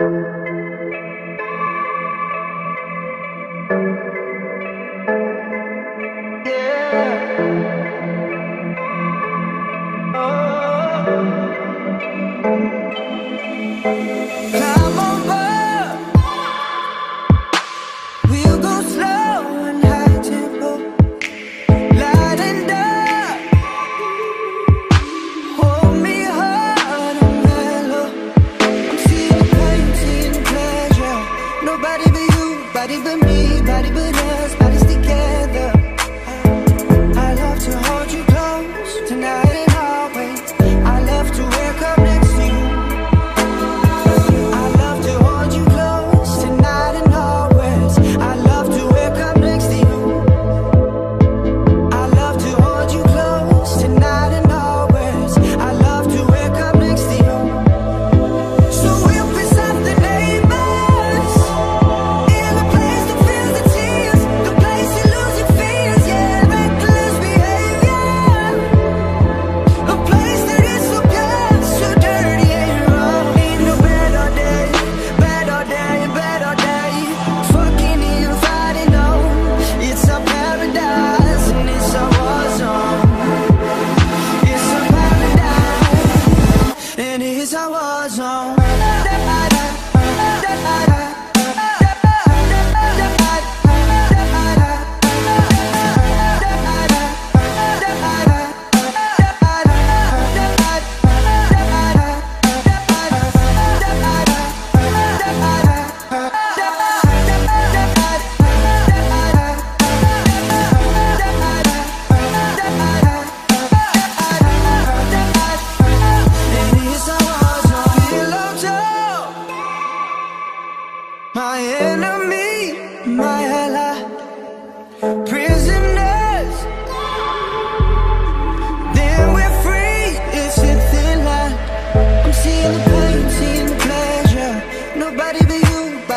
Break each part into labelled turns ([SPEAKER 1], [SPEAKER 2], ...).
[SPEAKER 1] Oh. Come on, Body but me, body but us.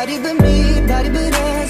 [SPEAKER 1] Body but me, body but I.